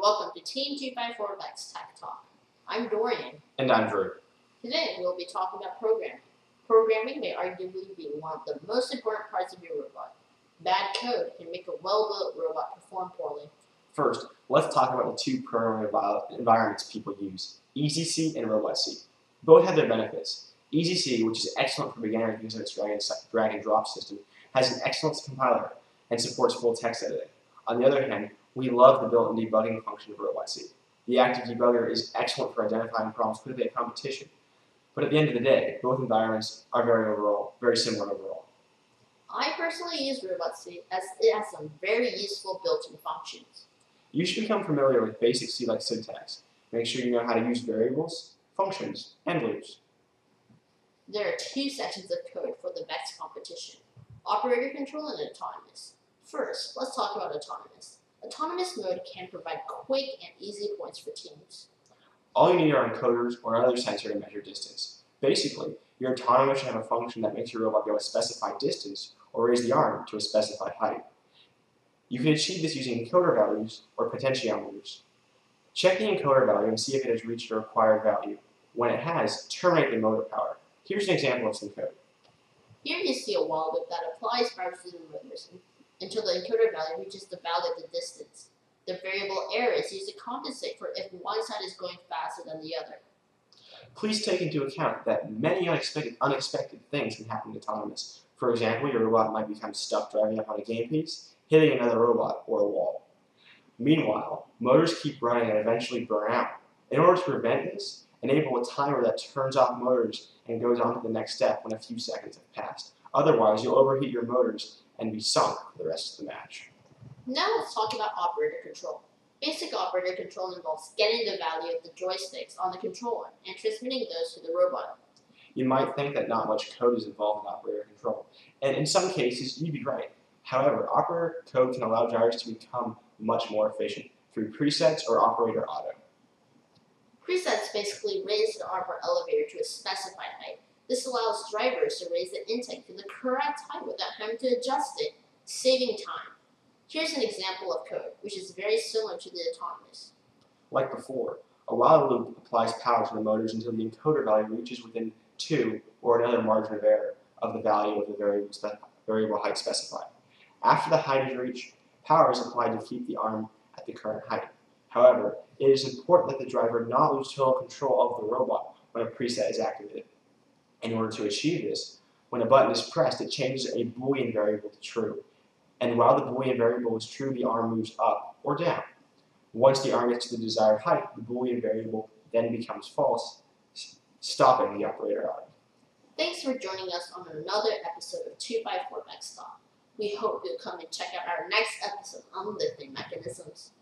welcome to Team 254 Vex Tech Talk. I'm Dorian. And I'm Drew. Today we'll be talking about programming. Programming may arguably be one of the most important parts of your robot. Bad code can make a well-built robot perform poorly. First, let's talk about the two programming envi- environments people use, EasyC and RobotC. Both have their benefits. EasyC, which is excellent for beginners using its drag and, drag and drop system, has an excellent compiler and supports full text editing. On the other hand, we love the built-in debugging function of RobotC. The active debugger is excellent for identifying problems quickly at competition. But at the end of the day, both environments are very overall, very similar overall. I personally use RobotC as it has some very useful built-in functions. You should become familiar with basic C-like syntax. Make sure you know how to use variables, functions, and loops. There are two sections of code for the VEX competition, operator control and autonomous. First, let's talk about autonomous. Autonomous mode can provide quick and easy points for teams. All you need are encoders or another sensor to measure distance. Basically, your autonomous should have a function that makes your robot go a specified distance or raise the arm to a specified height. You can achieve this using encoder values or potentiometers. Check the encoder value and see if it has reached the required value. When it has, terminate the motor power. Here's an example of some code. Here you see a while loop that applies power to the until the encoder value reaches the value of the distance. The variable error is used to compensate for if one side is going faster than the other. Please take into account that many unexpected, unexpected things can happen in autonomous. For example, your robot might become stuck driving up on a game piece, hitting another robot or a wall. Meanwhile, motors keep running and eventually burn out. In order to prevent this, enable a timer that turns off motors and goes on to the next step when a few seconds have passed. Otherwise, you'll overheat your motors and be sunk for the rest of the match. Now let's talk about operator control. Basic operator control involves getting the value of the joysticks on the controller and transmitting those to the robot. You might think that not much code is involved in operator control, and in some cases, you'd be right. However, operator code can allow drivers to become much more efficient through presets or operator auto. Presets basically raise the arm or elevator to a specified. This allows drivers to raise the intake to the correct height without having to adjust it, saving time. Here's an example of code, which is very similar to the autonomous. Like before, a while loop applies power to the motors until the encoder value reaches within 2 or another margin of error of the value of the variable, variable height specified. After the height is reached, power is applied to keep the arm at the current height. However, it is important that the driver not lose total control of the robot when a preset is activated. In order to achieve this, when a button is pressed, it changes a Boolean variable to true. And while the Boolean variable is true, the arm moves up or down. Once the arm gets to the desired height, the Boolean variable then becomes false, stopping the operator auto. Thanks for joining us on another episode of 254 Vex Talk. We hope you'll come and check out our next episode on lifting mechanisms.